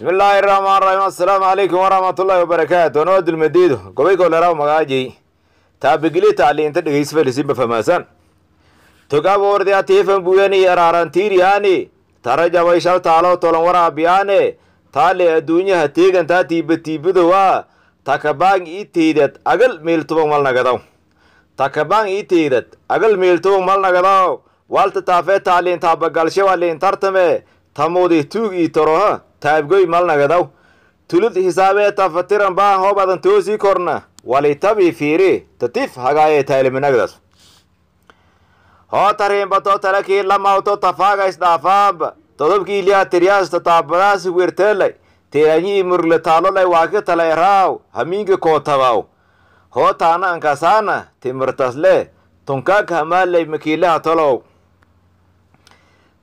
bismi illaahi raxmaan raxiim assalaamu calaykum waraxmatullaahi wabarakaatu anoo dulmadiido gobay koleraw magaajay taabigili tacliinta dhegeysafelisiba famaasan togaboordia tiifan buyani araarantiiriyaani tarajabay shal taalo tolan waraabiyaane taale adduunyaha teegan taa tiiba tiibadowa takabaang iteydad agal meeltubang malnagadaw takabaang iteydad agal meeltubang malnagadaw walta taafee taaliin taabagalshe waliin tartame tamuudi tuug ii toroha taabgoy malnagadaw tulud hisaabee tafatiran baan hobadan toosii korna. Walitabii fiiri tatif hagaayee taaliminagdas hoo tariinbato talakii lamawto tafaaga isdhaafaamba todobkii liyaa tiryaas tataabadaas werteelay teelanyii murle taalolay waaki talay raaw hamiinka kootabaw hoo taana ankasaana timirtasle tunkaak hamaalay makiilaha tolow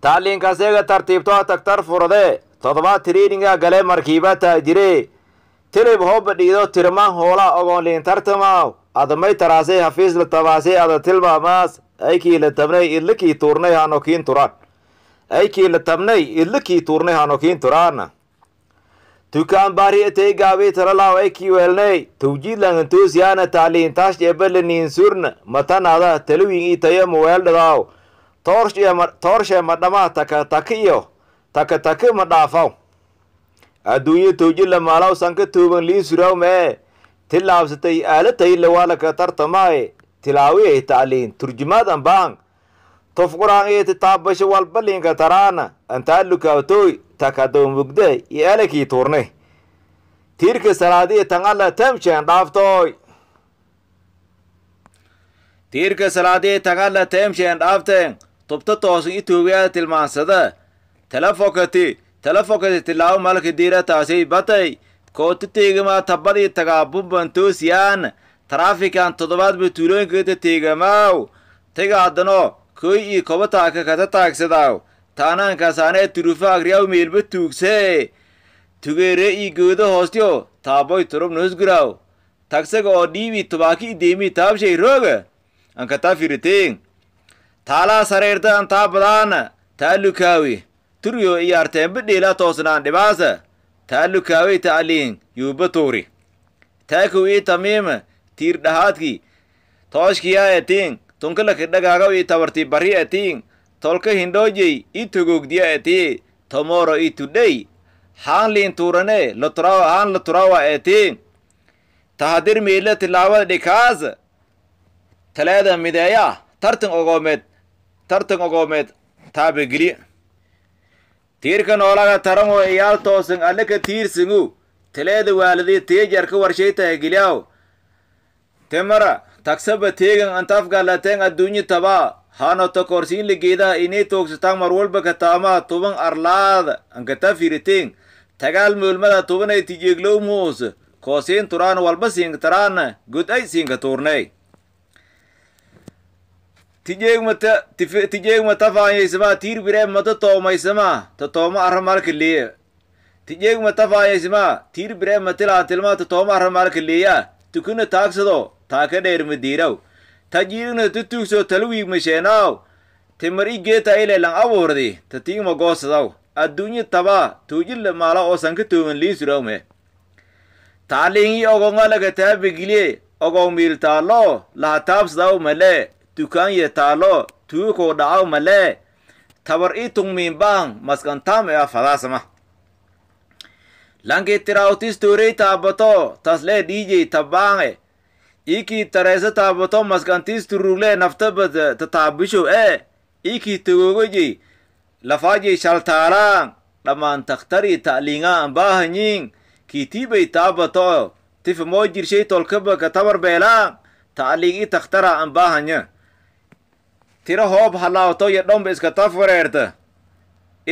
tacliinkaseega tartiibtoha tagtar furade todobaad tiriininga gale markiiba taajire. Tilib hooba dhiido tirman hoola ogoonliin tartamaw adamay taraasay hafiis la tabaasay ada tilmaamaas aykii la tabnay idlikii tuurnay hanokiin turaan. Aykii la tabnay idlikii tuurnay hanokiin turaana tukaan baari etay gaabii talalaw aykii weelnay. Tawjiidlangantoosiyaana tacliintaas jeebelaniin surna matanaada talawin ii tayo muweeldhadaw toorshe madhama taka taka iyo taka taka ma dhaafaw adduunyo towjila maalaw sanka tuuban liin suraw mee tilaabsatay aalatay lawaalaka tartamaaye tilaawiyay tacliin turjumaad ambaan tofquraan iyo titaabasho walbalinka taraana. Antaalukawtoy takadow mugde iyo alakii tuurnay tiirka salaadiya tangala temshen dhaaftooy. Tiirka salaadiya tangala temshen dhaafteen tubta toosan itoobiyaada tilmaansada telefokati telefokati tilaawo malka diira taasay batay koota teegamaa tabadii tagaabubban toosiyaan taraafikan toddobaadba tuulooyinkata teegamaaw tagaadano koy ii koba taaka kata taagsadaaw taanaankasaanee turufa agriyaw meelba tuugsee tugeere ii gooda hoostiyo taaboy turub noosguraaw tagsaga oo dhiibii tobaaki ideemii taabshay rooga ankataa firiteen taalaa sareerta antaa badaana taalukaawi turyo iyo arteenba dheelaa toosnaan dhibaasa taalukaawi tacliin yuuba tuuri taakow ii tamiima tiir dhahaadkii tooshkiyaa etiin tunkalaka dhagaagaw ii tabartii barri etiin tolka hindhoojey ii togoogdiya etii tomoro ii tudhey haan liin tuurane laturawa haan laturawa etiin tahadir meela tilaawada dhikaas taleeda mideeya tartan ogoomeed tartan ogoomeed taabageli tiirka noolaga tarango iyaal toosan allaka tiirsangu taleeda waaladi teejarka warshaytahageliyaw temara tagsaba teegan antafgalateen adduunyo tabaa hanoto korsiin ligeedaha inay toogsataan marwalba kataamaha tuban arlaada ankata firiteen tagaal moolmada tubanay tijeeglow muus. Koosiin turaan walba siinka taraana god ay siinka tuurnay tijeegma tafaanyaysama tiir biree mata toomaysama ta tooma arramalka leeya. Tijeegma tafaanyaysama tiir biree matilaa tilma ta tooma arramalka leeya. Tukuna taagsado taaka dheer madiiraw. Tajiirigna ta tuugso talwiig masheenaaw timar i geeta ileelan abuurdi ta tiigma goosadaw. Adduunyo tabaa tuujila maala oo sanka tooman liisuraw me. Tacliingi ogongalaga taabagiliye ogong miil taalo laha taabsadaw male dukaanye taalo tuukoo dhacaw male tabar i tungmiinbaang maskantaam ea fadaasama lanki tiraawtistorey taabato taslee dhiijey tabaange ikii tareesa taabato maskantisturugle naftabad tataabisho e. Ikii tagogojey lafaajey shaltaaraan dhammaan taktarii ta'liingaa ambaahanyiin kiitiibay taabato tifmoo jirshey tolkabaka tabar beelaan ta'liing i taktara ambaahanya tira hoob halaawto yo dhomba iska taf wareerta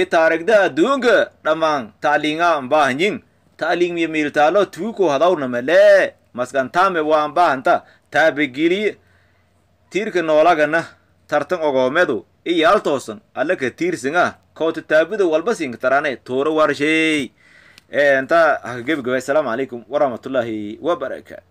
i taarigda adduunka dhammaan ta'liingaa ambaahanyin ta'liing miyo miiltaalo tuuko hadawna malee maskantaame waan baahanta taabageliye tiirka noolagana tartan ogoomedu iyaal toosan allaka tiirsinga koota taabida walba siinka tarane tuuro warshey inta haka gebagabay asalaamu calaykum waraxmatullaahi wabarakaatu